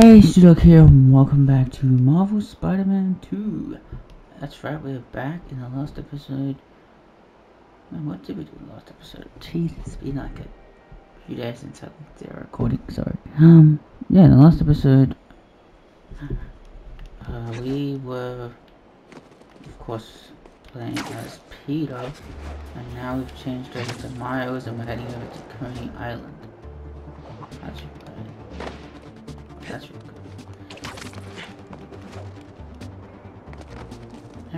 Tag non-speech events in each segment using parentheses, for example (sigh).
Hey, Studog here, welcome back to Marvel Spider-Man 2. That's right, we're back in the last episode. Man, what did we do in the last episode? Jeez, it's been like a few days since I did a recording, sorry. Um, yeah, in the last episode, uh, we were, of course, playing as Peter, and now we've changed over to Miles, and we're heading over to Coney Island. That's right. That's really good.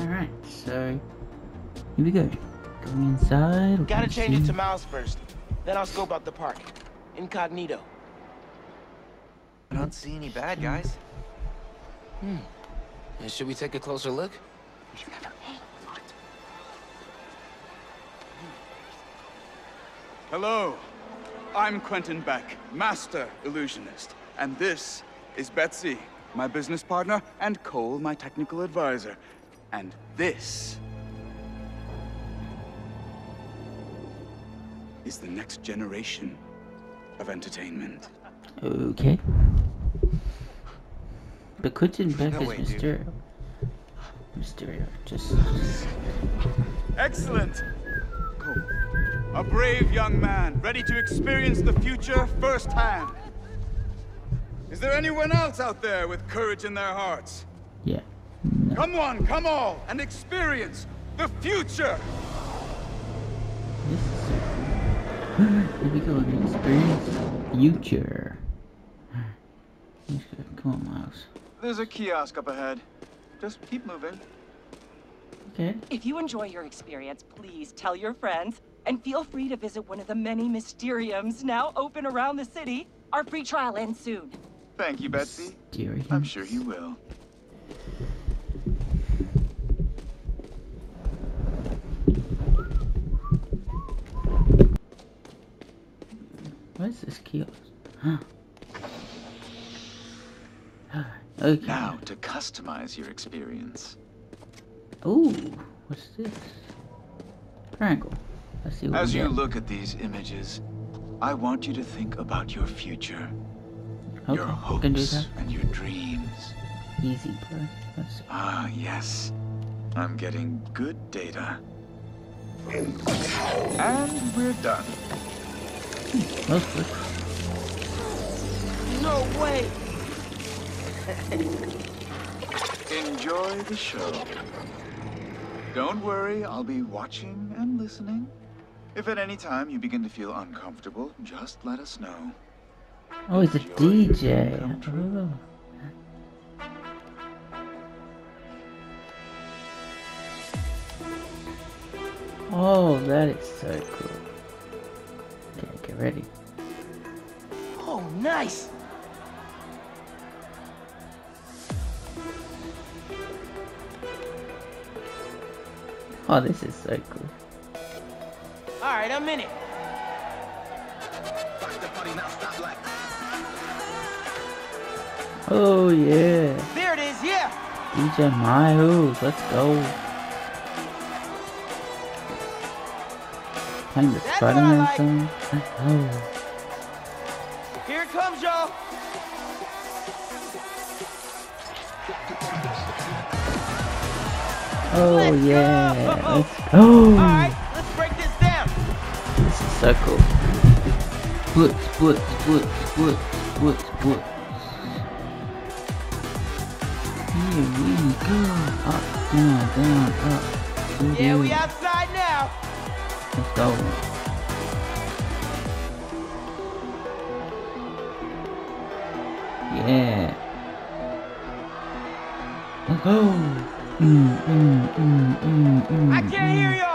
Alright, so here we go. Going inside. Gotta change it to Miles first. Then I'll scope out the park. Incognito. I don't see any bad guys. Hmm. Yeah, should we take a closer look? Hello, I'm Quentin Beck, Master Illusionist. And this is Betsy, my business partner, and Cole, my technical advisor. And this is the next generation of entertainment. Okay. But Quentin Beck No is way, dude. Mysterio. Mysterio, just Excellent! Cole, a brave young man, ready to experience the future firsthand. Is there anyone else out there with courage in their hearts? yeah. Come on, come all, and experience the future! This is so cool. Here we go, an experience future. Come on, Miles. There's a kiosk up ahead. Just keep moving. Okay. If you enjoy your experience, please tell your friends and feel free to visit one of the many Mysteriums now open around the city. Our free trial ends soon. Thank you, Betsy. Mysterium. I'm sure he will. What is this kiosk? Huh. okay. Now, to customize your experience. Ooh, what's this? Triangle. Let's see what As you get. look at these images, I want you to think about your future, okay, your we can do hopes that. and your dreams. Easy, bro. Ah, yes. I'm getting good data. And we're done. Most good. No way! Enjoy the show. Don't worry, I'll be watching and listening. If at any time you begin to feel uncomfortable, just let us know. Oh, he's a DJ. Oh. That is so cool. Okay, get ready. Oh, nice! Oh, this is so cool. Alright, I'm in it. Oh yeah, There it is, yeah! DJ Miles, let's go. Playing the Spider-Man like. song. Let's. Here it comes, y'all! Oh Let's yeah, go. let's go. Alright, let's break this down! This is so cool. Split, split, split, split, split, split. We go. Up, down, down, up. to Yeah, we outside now! Let's go. Yeah. Let's go. Mm, mm, mm, I can't hear mm.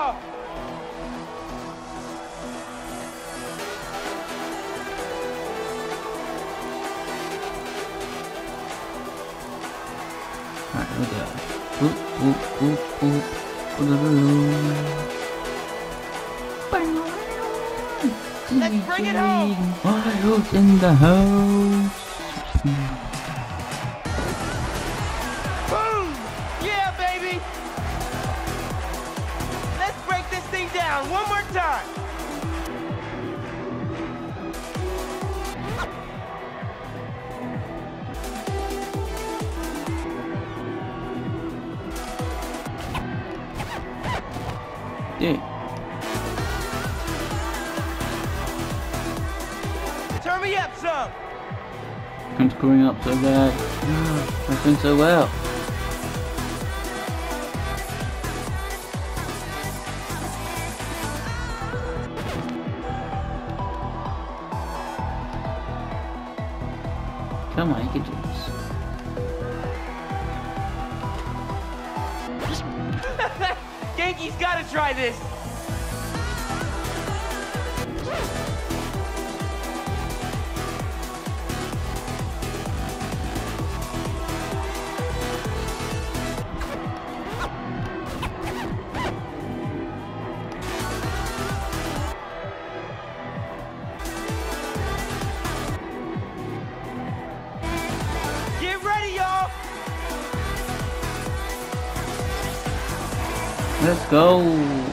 Let's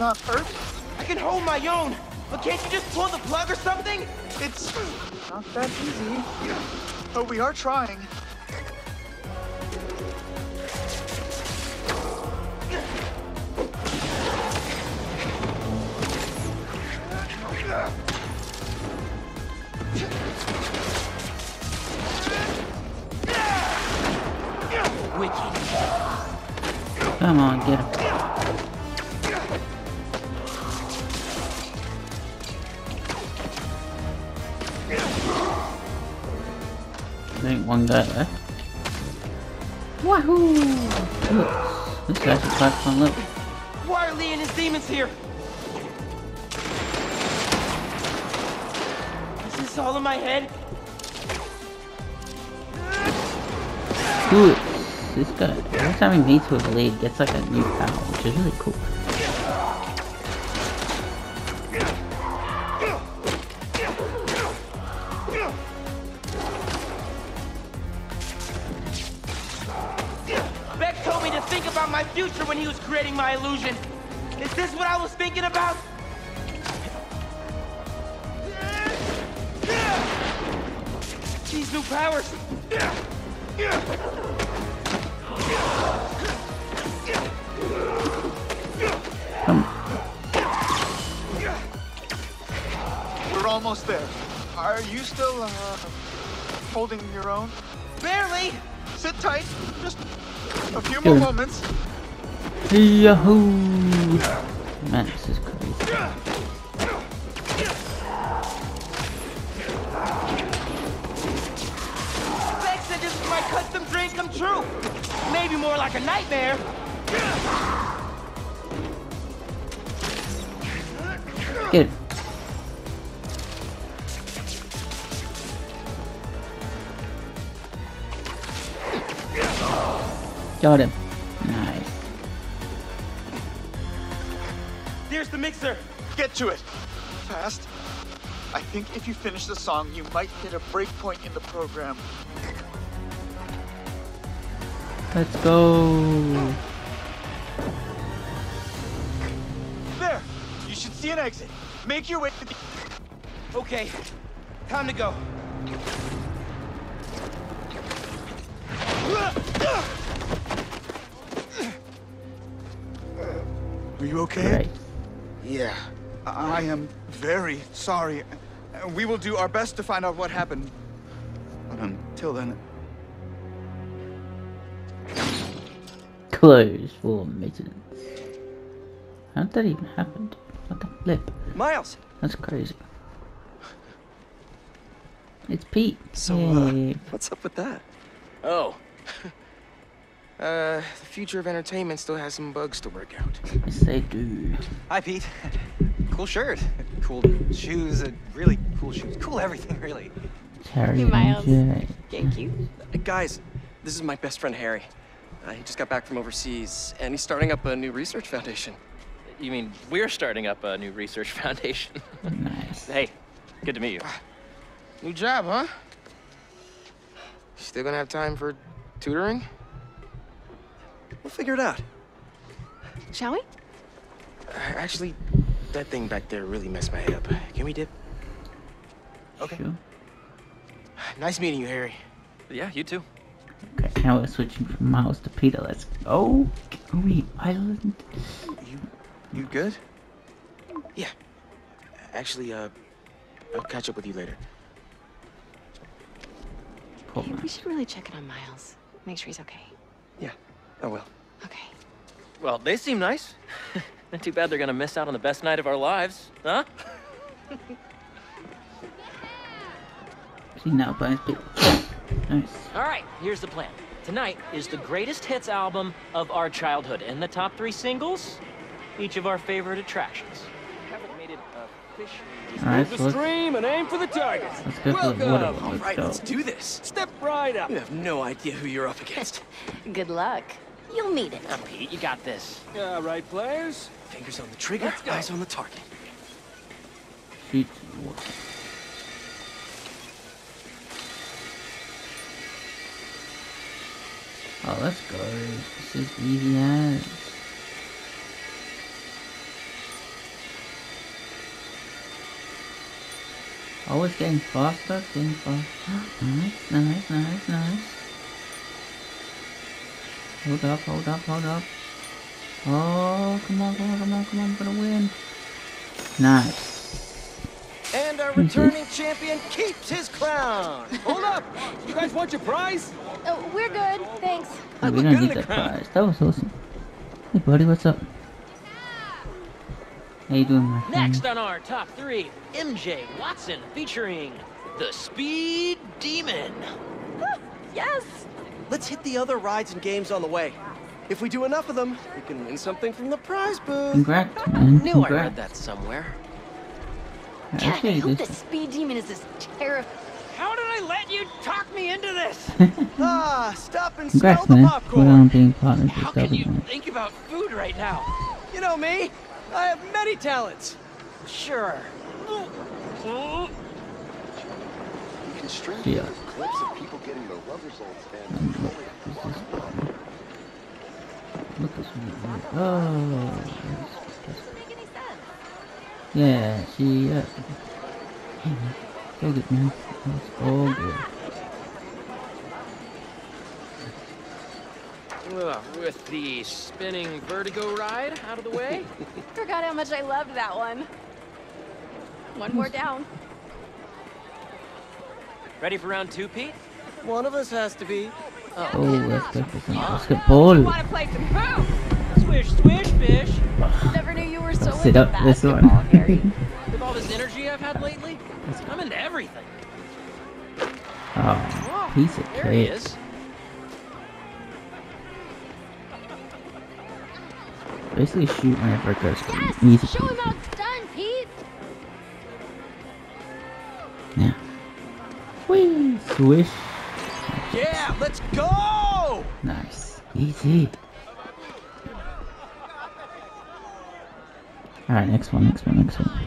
not hurt. I can hold my own. But can't you just pull the plug or something? It's not that easy. But we are trying. Come on, get him. There ain't one guy left. Wahoo! Look, this guy's a class one level. Why are Li and his demons here? Is this all in my head? Ooh, this guy, every time he meets with a lead, gets like a new power, which is really cool. My illusion. Is this what I was thinking about? These new powers. Come We're almost there. Are you still, uh, holding your own? Barely. Sit tight. Just a few more Sure. moments. Yahoo! Man, this is crazy. Beck said this is my custom dream come true. Maybe more like a nightmare. Get it. Got him. Mixer. Get to it. Fast. I think if you finish the song, you might hit a breakpoint in the program. Let's go. There! You should see an exit. Make your way to the... Okay, time to go. Are you okay? Right. Yeah, I I am very sorry. We will do our best to find out what happened. But until then, Close for maintenance. How did that even happen? dude? What the flip? Miles, That's crazy. It's Pete. So, uh, what's up with that? Oh. Uh, the future of entertainment still has some bugs to work out. Yes, they do. Hi, Pete. (laughs) Cool shirt. Cool shoes. Uh, really cool shoes. Cool everything, (laughs) really. Terry Hey, and Miles. Jay. Thank you. Uh, Guys, this is my best friend Harry. Uh, he just got back from overseas, and he's starting up a new research foundation. You mean we're starting up a new research (laughs) foundation? Nice. hey, good to meet you. New job, huh? Still gonna have time for tutoring? We'll figure it out. Shall we? Uh, actually, that thing back there really messed my head up. Can we dip? Okay. Sure. Nice meeting you, Harry. Yeah, you too. Okay, now we're switching from Miles to Peter. Let's go. Gooey Island. You, you good? Yeah. Actually, uh, I'll catch up with you later. Poor Hey, we should really check in on Miles. Make sure he's okay. Yeah, I will. Okay. Well, they seem nice. (laughs) Not too bad they're gonna miss out on the best night of our lives, huh? See now, guys. Peter. Nice. All right, here's the plan. Tonight is the greatest hits album of our childhood, and the top three singles, each of our favorite attractions. Haven't made it officially. Alright, so let's, stream and aim for the target. let's go for the water one. All Let's right, go. let's do this. Step right up. You have no idea who you're up against. Good luck. You'll need it. Now, Pete, you got this. All right, players. Fingers on the trigger, eyes on the target. Shoot the water. Oh, let's go. This is easy as. Oh, it's getting faster, getting faster. (gasps) Nice, nice, nice, nice. Hold up, hold up, hold up. Oh, come on, come on, come on, come on, we're gonna win. Nice. And our returning champion keeps his crown. Hold up! You guys want your prize? Oh, we're good. Thanks. Oh, we look don't good need the that crowd. prize. That was awesome. Hey, buddy, what's up? How you doing, my friend? Next on our top three, MJ Watson featuring the Speed Demon. Yes. Let's hit the other rides and games on the way. If we do enough of them, we can win something from the prize booth. Congrats, man. Knew I Congrats. read that somewhere. God, I Actually, hope this the speed demon is as terrifying. How did I let you talk me into this? (laughs) Ah, stop and smell Congrats, the man. Well popcorn. done being partners How can you Jump. think about food right now? You know me. I have many talents. Sure. You can stream Yeah. Together clips of people getting the love results and Look at me. Oh. Yeah, she, uh, so good, man. It's all good. Ugh, with the spinning vertigo ride out of the way. (laughs) Forgot how much I loved that one. One more down. Ready for round two, Pete? One of us has to be. Oh, let's go for some basketball. Want to play some pool? Swish, swish, fish. Never knew you were so Sit into up this one. Harry. With all this energy I've had lately, I'm into everything. Oh, piece of There cake. is. Basically shoot whenever it goes Yes! easy. Show him how it's done, Pete! Yeah. Whee! Swish. Yeah, let's go! Nice. Easy. Alright, next one, next one, next one.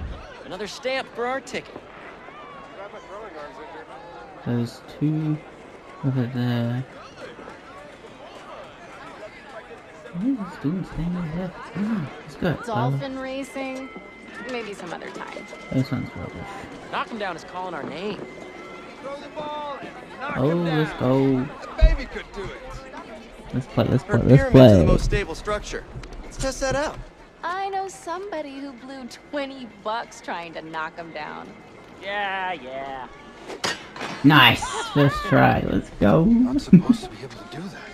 Another stamp for our ticket. Those two over there. What is this doing standing there? Ah, Let's go. Dolphin racing? Maybe some other time. This one's rubbish. Knock him down is calling our name. Oh, let's go. Baby could do it. Let's play, let's play, let's pyramids are the most stable structure. Let's test that out. I know somebody who blew 20 bucks trying to knock him down. Yeah, yeah. Nice! First try, let's go. I'm supposed to be able to do that.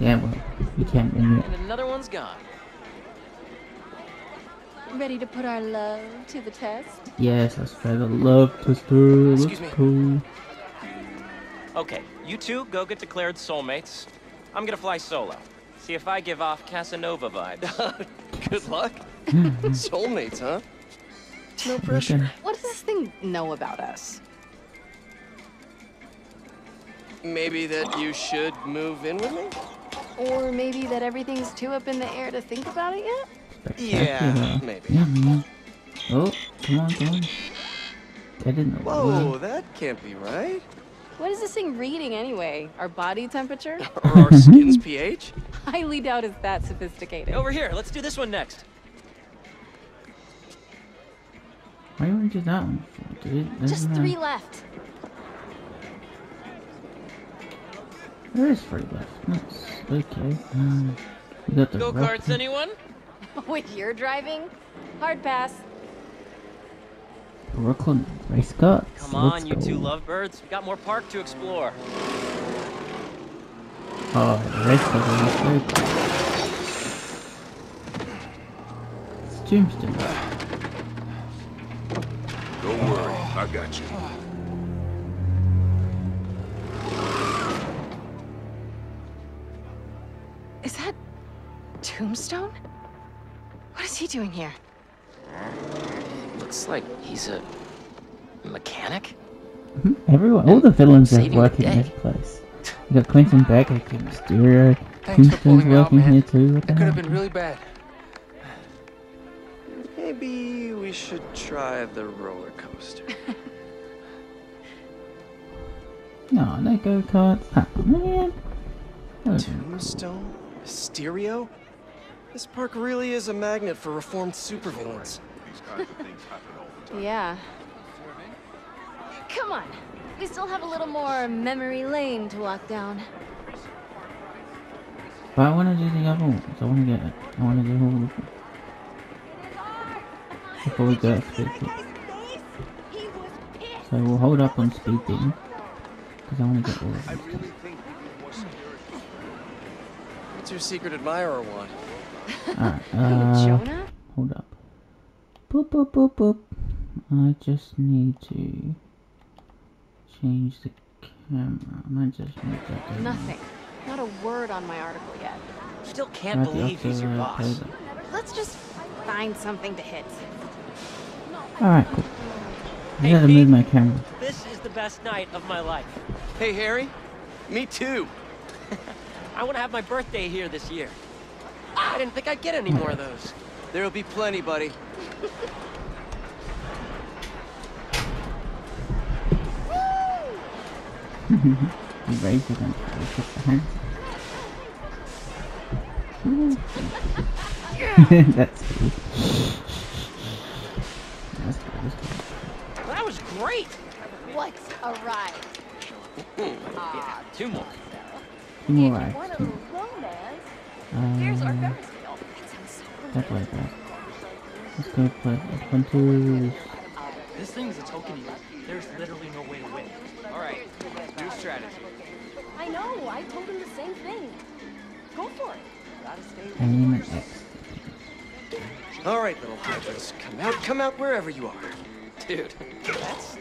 Yeah, well, You can't win And another one's gone. Ready to put our love to the test? Yes, let's try the love twister. Let's Excuse me. go. Okay, you two go get declared soulmates. I'm gonna fly solo. See if I give off Casanova vibes. (laughs) Good luck. (laughs) Soulmates, huh? No pressure. What does this thing know about us? Maybe that you should move in with me? Or maybe that everything's too up in the air to think about it yet? Yeah, maybe. Yeah, man. Oh, come on, come on. I didn't know. Whoa, way. that can't be right. What is this thing reading anyway? Our body temperature? (laughs) Or our skin's (laughs) pH? Highly doubt it's that sophisticated. Over here, let's do this one next. Why do you do that one for, dude? Just Doesn't three have- left. There is three left. Nice. Okay. Um, we got the Go rock- karts, anyone? (laughs) With your driving? Hard pass. Brooklyn race cars. Come on, Let's you go. two lovebirds. We got more park to explore. Oh, the race cars are not. It's Tombstone. Don't worry, I got you. Is that Tombstone? What is he doing here? Looks like he's a mechanic. Hmm? Everyone, all the villains are working in this place. You got Quentin Beck, you got Mysterio, Thanks for Tombstone's pulling out, working here too. What the That could have been really bad. Maybe we should try the roller coaster. (laughs) No, no go karts. Oh man. That was- Tombstone? Mysterio? This park really is a magnet for reformed supervillains. Yeah. Come on. We still have a little more memory lane to walk down. But I want to do the other ones. I want to get it. I want to do all of them. Before we go to speed. So we'll hold up on speed thing. Because I want to get all of them. What's your secret admirer want? Alright, (laughs) uh, Jonah? hold up. Boop, boop, boop, boop. I just need to change the camera. I might just make that. the- Nothing. Not a word on my article yet. Still can't Might be believe he's your boss. Taylor. Let's just find something to hit. Alright, cool. I Hey, gotta Pete. move my camera. This is the best night of my life. Hey, Harry. Me too. (laughs) I want to have my birthday here this year. I didn't think I'd get any more of those. There'll be plenty, buddy. you raise it and push it behind. That's good. That's good, that's good. That was great. What a ride. Yeah, two more. Two more rides. Two of Here's our Um, Stuff like that. Let's go play Adventures. This thing's a token. There's literally no way to win. All right, new strategy. I know. I told him the same thing. Go for it. Gotta stay Aim and X. All right, little hydras. Come out, come out wherever you are. Dude, that's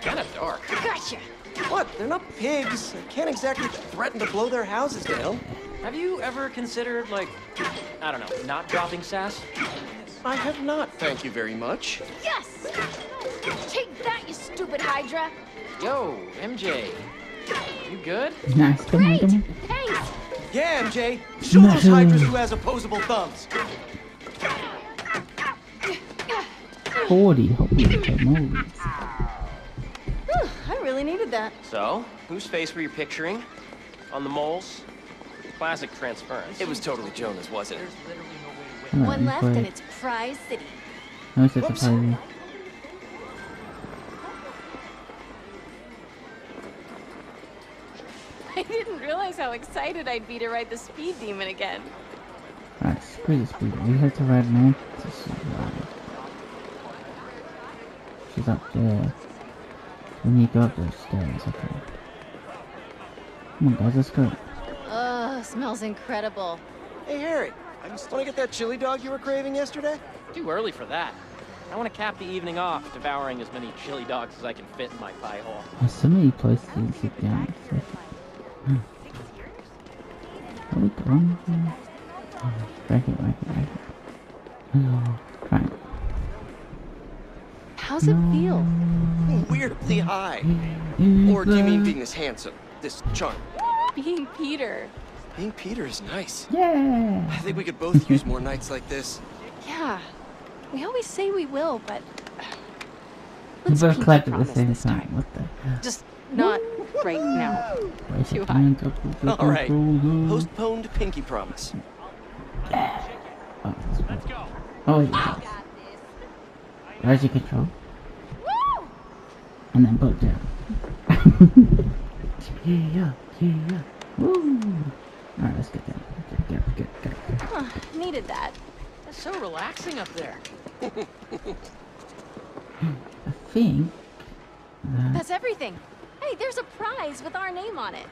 kind of dark. Gotcha. What? They're not pigs. I can't exactly threaten to blow their houses down. Have you ever considered, like, I don't know, not dropping sass? I have not, thank you very much. Yes! Take that, you stupid Hydra! Yo, MJ, you good? Nice, come on, come on. Thanks! Yeah, MJ. Show those No. hydras who has opposable thumbs. 40, holy moly. Whew, I really needed that. So, whose face were you picturing? On the moles? Classic transference. It was totally Jonah's, wasn't it? Alright, One left and it's Prize City. No, it's at the Whoops. I didn't realize how excited I'd be to ride the Speed Demon again. Alright, screw the speed. demon. We have to ride now. She's up there. We need to go up those stairs, okay. Come on guys, let's go. Ugh, Oh, smells incredible. Hey, Harry. I just want to get that chili dog you were craving yesterday. Too early for that. I want to cap the evening off devouring as many chili dogs as I can fit in my pie hole. There's so many places to sit down. It's like, hmm. Where are we going? Oh, rack it, rack it, rack it. Hello. Right. How's it feel? Weirdly high. Or do you mean being this handsome, this charming? Being Peter. Being Peter is nice. Yeah. I think we could both use more nights like this. Yeah. We always say we will, but uh, let's both pinky clapped at the same this time. time. What the hell? Just not right now. Too your high. hand up with (laughs) the All right. Postponed pinky promise. Oh, Let's go. Oh, wait. Where's your control? And then put down. (laughs) yeah, yeah. Woo! Alright, let's get down. Get, get, get, get, get. Huh, needed that. It's so relaxing up there. I think that That's everything. Hey, there's a prize with our name on it.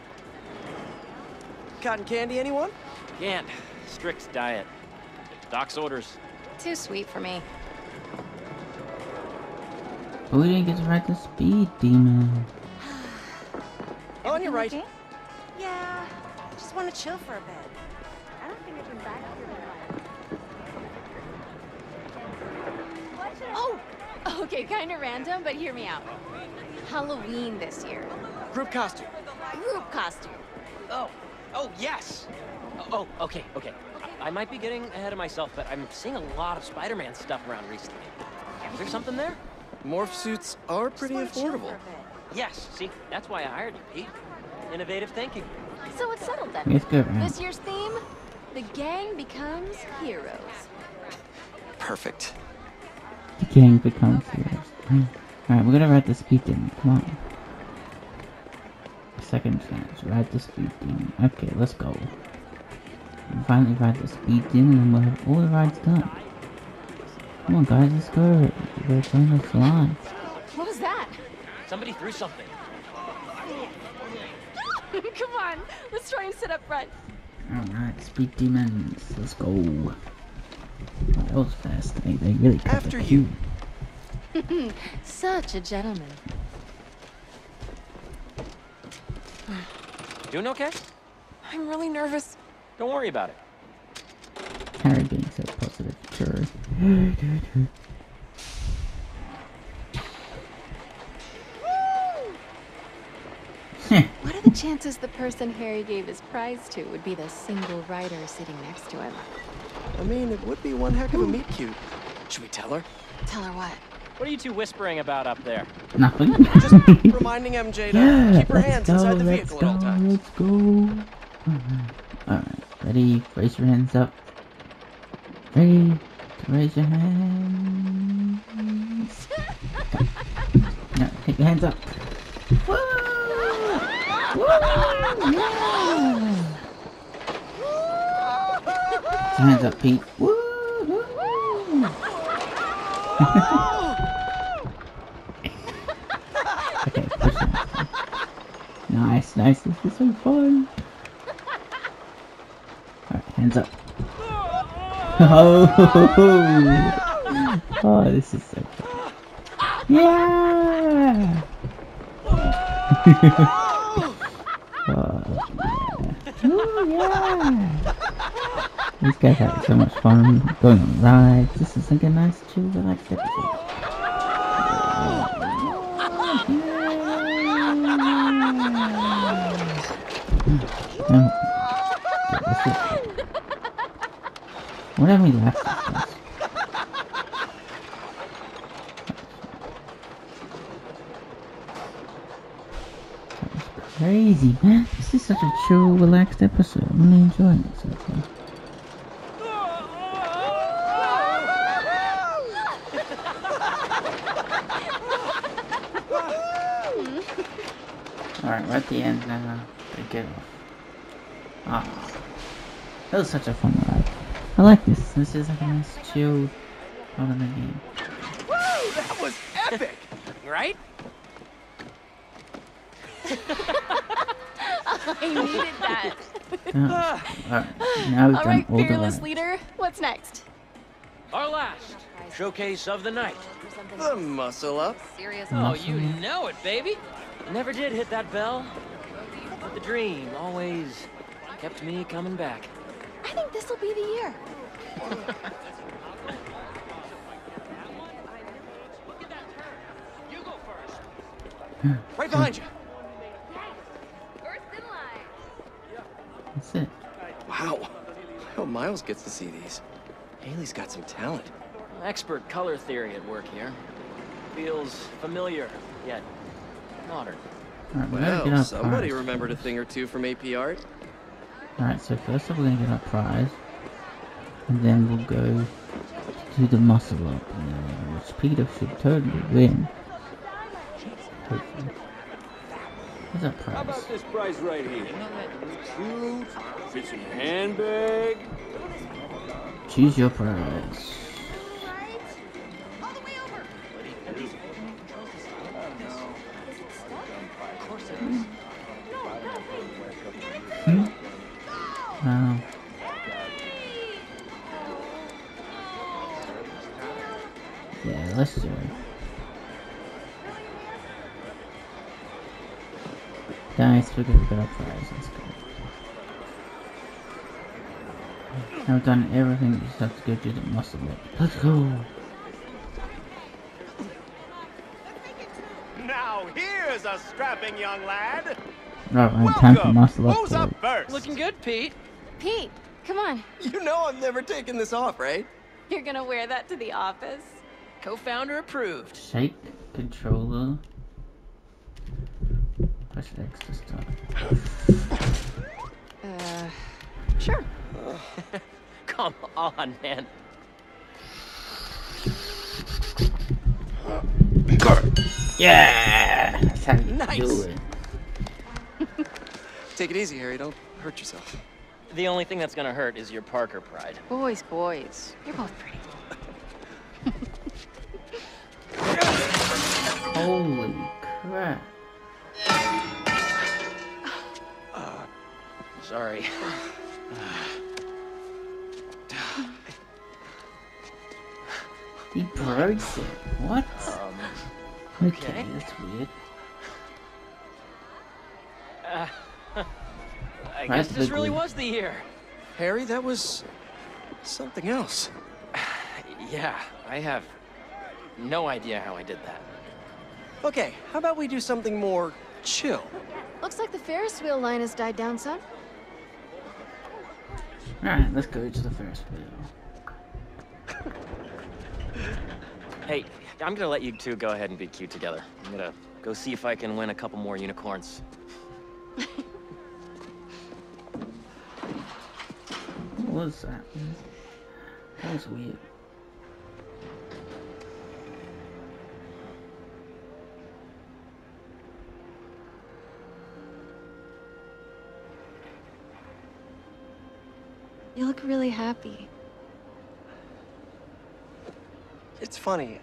Cotton candy, anyone? Can't. Strict diet. Doc's orders. Too sweet for me. but we didn't get to ride the speed demon. (sighs) On your right. Yeah, just want to chill for a bit. I don't think I've been back here in a while. Oh, okay, kind of random, but hear me out. Halloween this year. Group costume. Group costume. Oh, oh, yes. Oh, oh, okay, okay. I, I might be getting ahead of myself, but I'm seeing a lot of Spider-Man stuff around recently. Is there something there? Morph suits are pretty affordable. Yes, see, that's why I hired you, Pete. Innovative thinking. So it's settled then. It's good, man. This year's theme, the gang becomes heroes. Perfect. The gang becomes heroes. Alright, we're gonna ride the speed demon. Come on. Second chance. Ride the speed demon. Okay, let's go. We finally ride the speed demon and we'll have all the rides done. Come on, guys, let's go. We're going to fly. What was that? Somebody threw something. (laughs) Come on, let's try and sit up front. Alright, speed demons. Let's go. Oh, that was fast. They, they really cut After the you. (laughs) Such a gentleman. Doing okay? I'm really nervous. Don't worry about it. Harry being so positive. Sure. (gasps) chances the person Harry gave his prize to would be the single rider sitting next to him? I mean, it would be one heck of a meet cute. Should we tell her? Tell her what? What are you two whispering about up there? Nothing. Just (laughs) reminding MJ to yeah, keep her hands go, inside the vehicle go, at all times. let's go. Alright, alright. Ready? Raise your hands up. Ready? Raise your hands. (laughs) no, take your hands up. Woo! Woo! Yeah! Put your hands up, Pete. (laughs) Okay. Nice, nice. This is so fun. Alright, hands up. (laughs) Oh, oh, this is so fun. Yeah! (laughs) oh, yeah. Ooh, yeah! These guys having so much fun going on rides. This is like a nice, chill, relaxed episode. What have we left? with this? Crazy, man. This is such a chill, relaxed episode. I'm really enjoying it so far. Alright, we're at the end now. They get off. Ah. That was such a fun ride. I like this. This is like a nice chill part of the game. Woo! That was epic! (laughs) Right? (laughs) I needed that. (laughs) Alright, now we've All done right, all the fearless rides. leader. What's next? Our last showcase of the night. The muscle up. Serious. Oh, you know it, baby. Never did hit that bell. But the dream always kept me coming back. I think this will be the year. Right behind you. That's it. Wow. I hope Miles gets to see these. Hailey's got some talent. Expert color theory at work here. Feels familiar, yet modern. Alright, we gotta get Well, somebody prize. remembered a thing or two from AP Art. Alright, so first up we're gonna get our prize. And then we'll go to the muscle up, uh, which Peter should totally win. Hopefully. What's our How prize? about this price right here? Cute, fits in handbag. Choose your prize. Done everything, we just have to go do the muscle up. Let's go! Now here's a strapping young lad. Right, man, time for muscle up. Who's up first? Looking good, Pete. Pete, come on. You know I'm never taking this off, right? You're gonna wear that to the office. Co-founder approved. Shake controller. Press X to start. Uh, sure. (laughs) Come on, man. Yeah! That's how you Nice. do it. (laughs) Take it easy, Harry. Don't hurt yourself. The only thing that's gonna hurt is your Parker pride. Boys, boys. You're both pretty. (laughs) Holy crap. Uh, sorry. (laughs) He broke it. What? Um, okay, okay. that's weird. Uh, (laughs) I That's guess this really glue. was the year. Harry, that was something else. (sighs) Yeah, I have no idea how I did that. Okay, how about we do something more chill? Looks like the Ferris wheel line has died down some. Alright, let's go to the Ferris wheel. (laughs) Hey, I'm gonna let you two go ahead and be cute together. I'm gonna go see if I can win a couple more unicorns. What was that? That was weird. You look really happy. It's funny.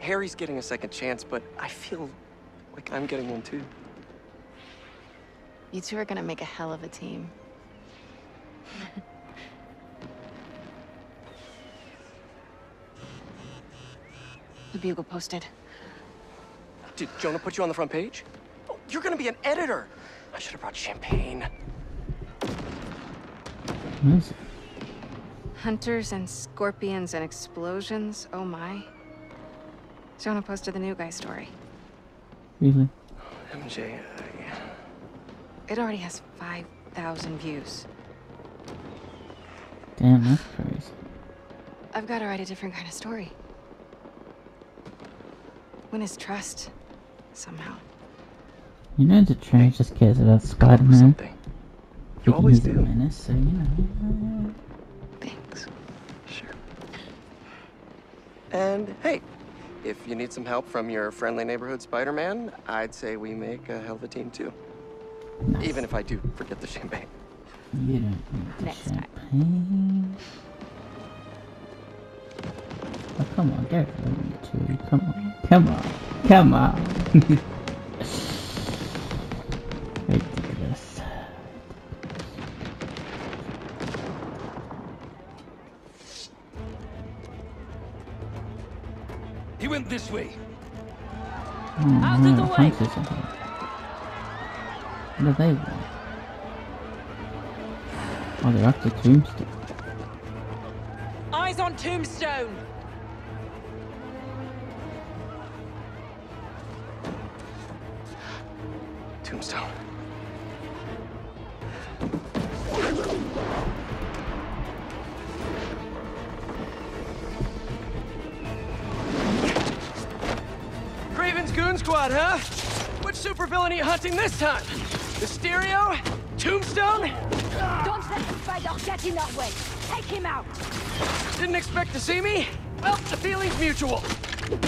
Harry's getting a second chance, but I feel like I'm getting one too. You two are gonna make a hell of a team. (laughs) the bugle posted. Did Jonah put you on the front page? Oh, you're gonna be an editor. I should have brought champagne. What is it? Hunters and scorpions and explosions. Oh my. Jonah posted the new guy story. Really? MJ, It already has 5,000 views. Damn, that's crazy. I've got to write a different kind of story. Win his trust. Somehow. You know the train just cares about Spider-Man. You always do. menace, so you know. Thanks. Sure. And hey, if you need some help from your friendly neighborhood Spider-Man, I'd say we make a hell of a team too. Even if I do forget the champagne. You don't need the Next time. Oh, come on, get it for me too. Come on, come on, come on. (laughs) Went this way. Mm, Out of hmm, the way. What are they? Oh, they're after Tombstone. Eyes on Tombstone. Tombstone. Squad, huh? Which supervillain are you hunting this time? Mysterio? Tombstone? Don't let the spider get in our way. Take him out. Didn't expect to see me? Well, the feeling's mutual.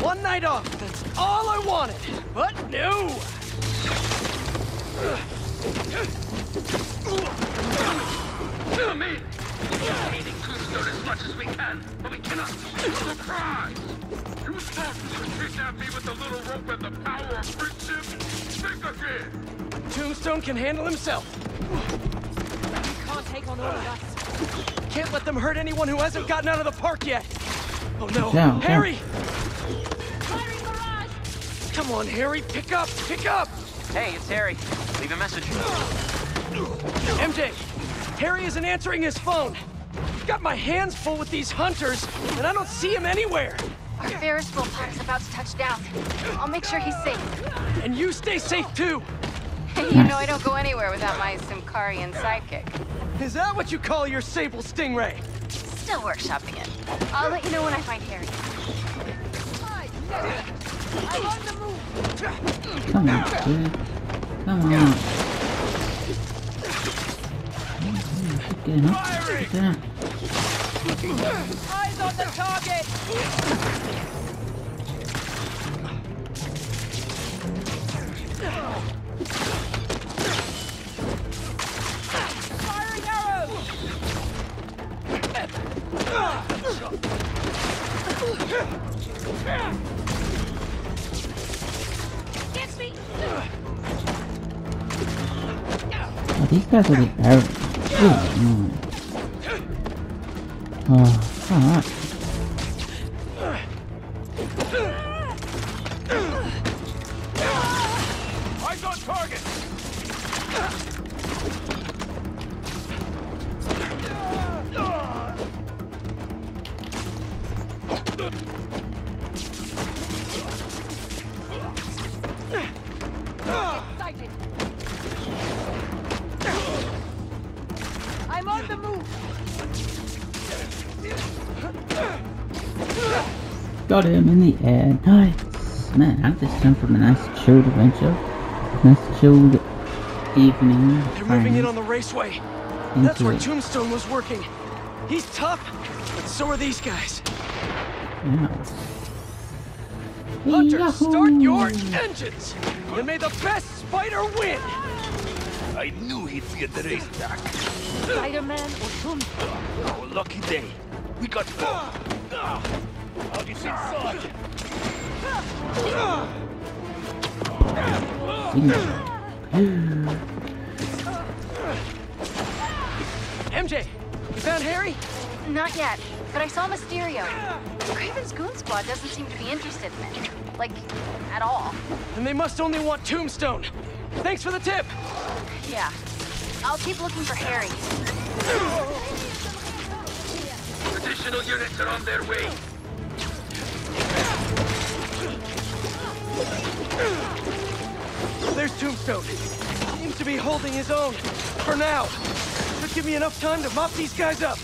One night off, that's all I wanted. But no! Come in! Hating Tombstone as much as we can, but we cannot. Surprise! You thought you could kidnap me with the little rope and the power of friendship? Think again! Tombstone can handle himself. You can't take on all of us. Can't let them hurt anyone who hasn't gotten out of the park yet. Oh no, Down, down. Harry! Come on, Harry, pick up, pick up! Hey, it's Harry. Leave a message. MJ, Harry isn't answering his phone. Got my hands full with these hunters, and I don't see him anywhere. Our Ferris wheel pod's about to touch down. I'll make sure he's safe. And you stay safe too. Hey, you know I don't go anywhere without my Symkarian sidekick. Is that what you call your Sable Stingray? Still workshopping it. I'll let you know when I find Harry. I'm on the move. Come on, dude. Come on. Keep getting up. Keep getting up. Eyes on the target. These guys are the arrows. Oh, no. Got him in the air. Nice. Man, I've just come from a nice chilled adventure. Nice chilled evening. They're moving in on the raceway. That's where it. Tombstone was working. He's tough, but so are these guys. Yeah. Hunters, start Yahoo! your engines! And may the best spider win! I knew he'd be at the racetrack. Spider-Man or Tombstone. Oh, lucky day. We got both. I'll get inside. MJ, you found Harry? Not yet, but I saw Mysterio. Kraven's Goon Squad doesn't seem to be interested in it. Like, at all. And they must only want Tombstone. Thanks for the tip! Yeah. I'll keep looking for Harry. Additional units are on their way. There's Tombstone. Seems to be holding his own. For now. Should give me enough time to mop these guys up.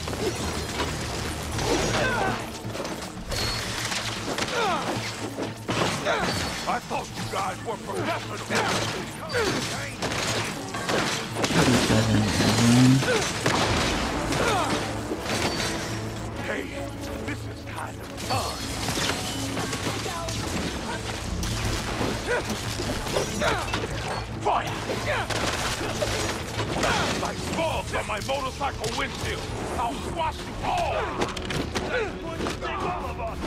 I thought you guys were professionals. Fire! Like bugs on my motorcycle windshield. I'll squash you all! of us!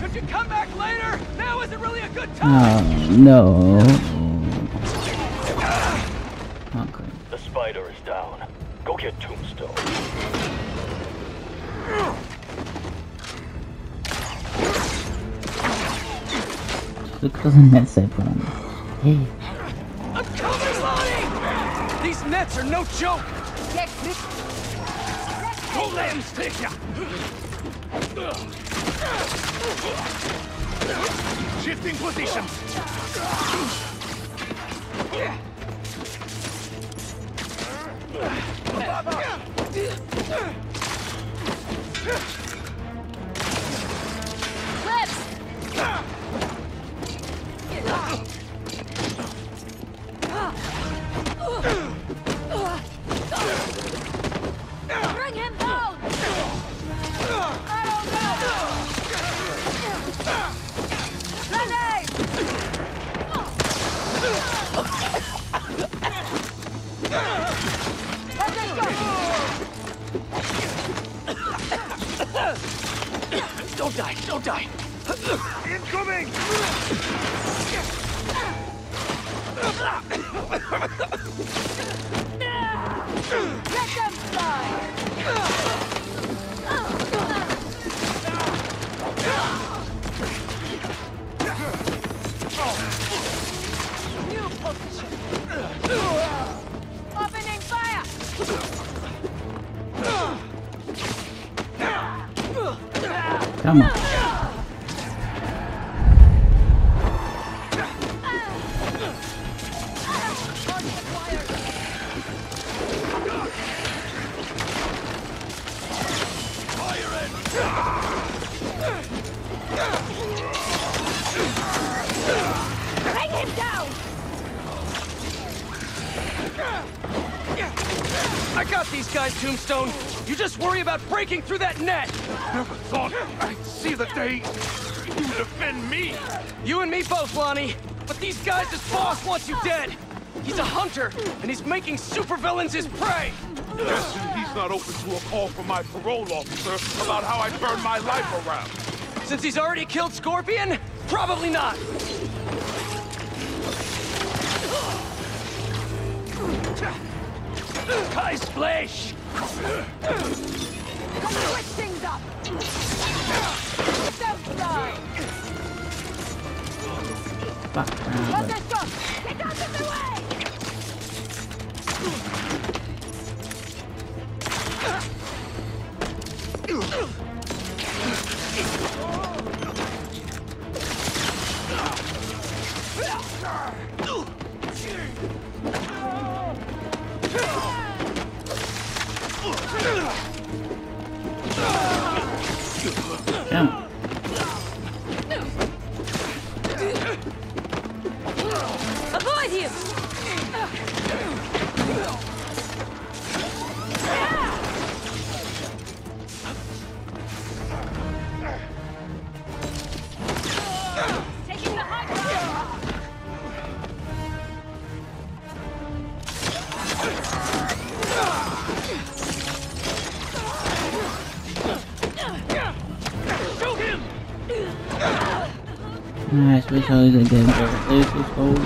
Could you come back later? Now isn't really a good time! Oh, no. Okay. The spider is down. Go get Tombstone. Look at the nets they put on. Hey. I'm coming, Lonnie! These nets are no joke! Don't let him stick ya! Shifting positions. Bring Tombstone! You just worry about breaking through that net! Never thought I'd see the day you defend me. You and me both, Lonnie! But these guys, his boss wants you dead! He's a hunter, and he's making supervillains his prey! Guessing he's not open to a call from my parole officer about how I turned my life around. Since he's already killed Scorpion? Probably not! Kai's flesh! Switch Nice, we saw it again. There's this hole.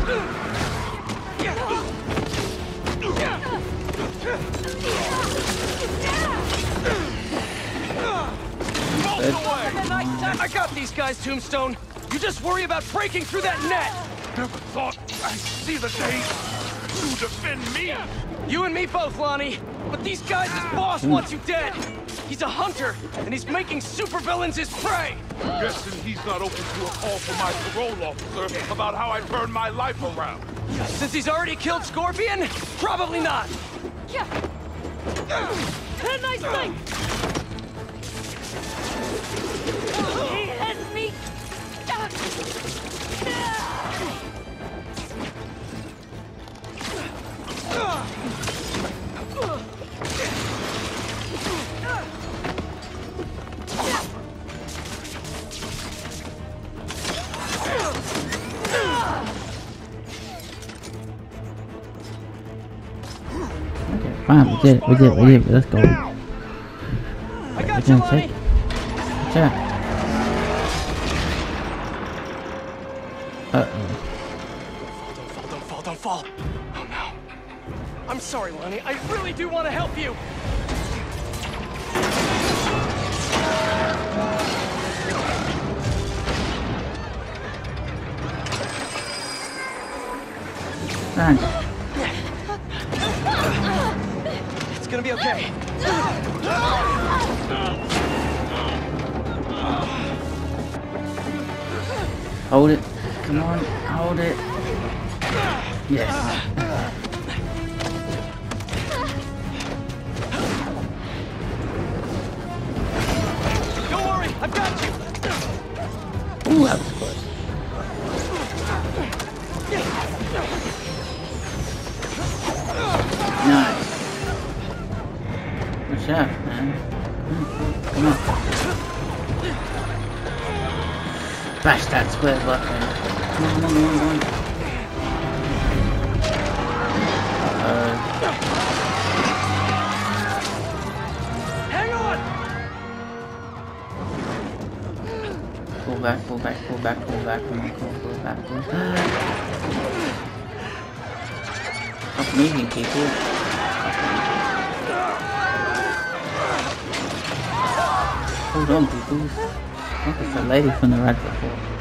I got these guys, Tombstone! You just worry about breaking through that net! Never thought I'd see the day you defend me. You and me both, Lonnie! But these guys, his boss wants you dead! He's a hunter, and he's making supervillains his prey! Guessing he's not open to a call from my parole officer about how I turned my life around. Since he's already killed Scorpion? Probably not! Nice thing! He has me! Did it, we did it, we did it. Let's go. I got you, gonna Lonnie! take. Watch out. Uh oh. Don't fall, don't fall, don't fall! Oh no. I'm sorry, Lonnie. I really do want to help you! Run. Be okay. Hold it. Come on, hold it. Yes. That square button. Come on, come on, come on, come on. Pull back, pull back, pull back, pull back, come on, pull, pull back, pull back. Stop moving, people. Hold on, people. Look, it's the lady from the ride before.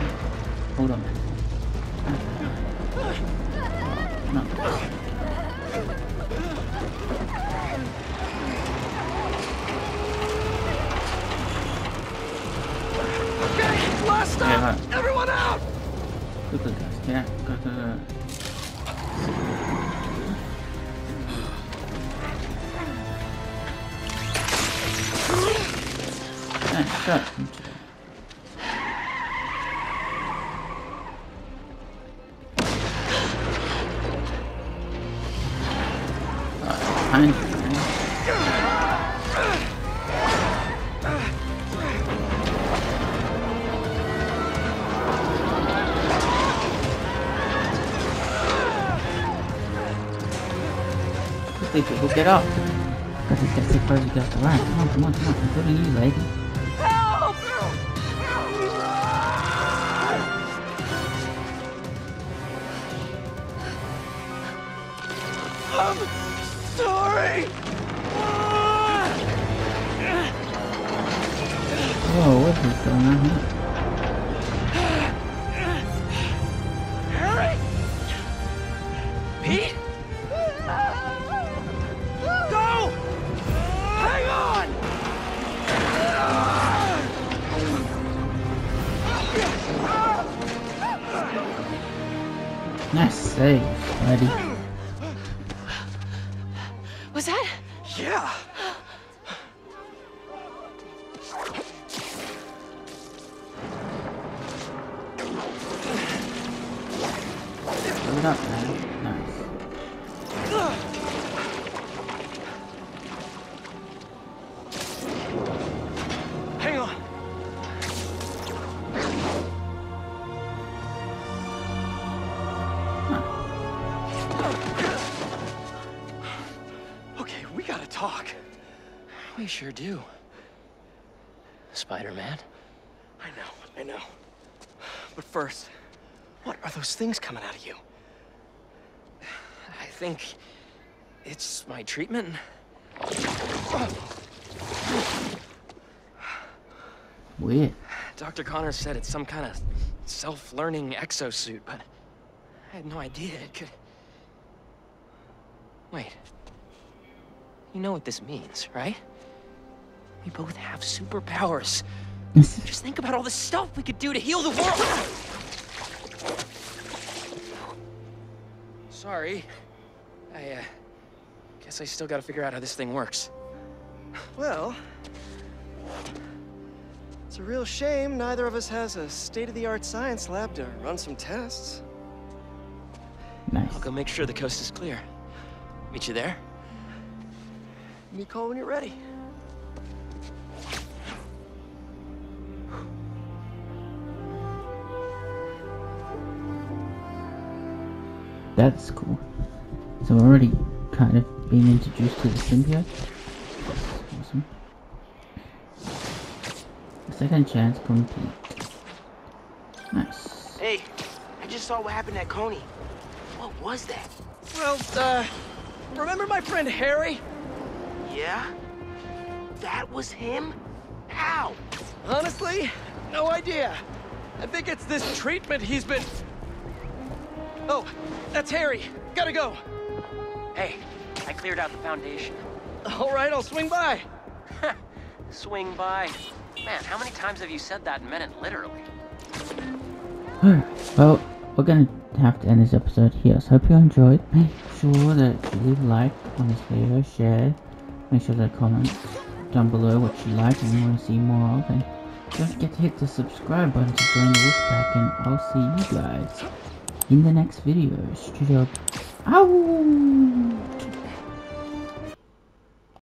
People, get up. Because so close, you have to run. Come on, come on, come on. Including you, lady. Nice save, lady. Those things coming out of you? I think it's my treatment. Weird. Dr. Connors said it's some kind of self-learning exosuit, but I had no idea it could... Wait. You know what this means, right? We both have superpowers. (laughs) Just think about all the stuff we could do to heal the world! Sorry. I, uh... Guess I still gotta figure out how this thing works. Well, it's a real shame neither of us has a state-of-the-art science lab to run some tests. Nice. I'll go make sure the coast is clear. Meet you there? Give me a call when you're ready. That's cool. So we're already kind of being introduced to the symbiote. That's awesome. Second chance complete. Nice. Hey, I just saw what happened at Coney. What was that? Well, uh, remember my friend Harry? Yeah? That was him? How? Honestly, no idea. I think it's this treatment he's been... Oh, that's Harry. gotta go. Hey, I cleared out the foundation. All right, I'll swing by. (laughs) Swing by. Man, how many times have you said that and meant it literally? well, we're gonna have to end this episode here. So hope you enjoyed. Make sure that you leave a like on this video, share. Make sure to comment down below what you like and you want to see more of. And don't forget to hit the subscribe button to join the Wolfpack. And I'll see you guys in the next video. Straight up. Ow!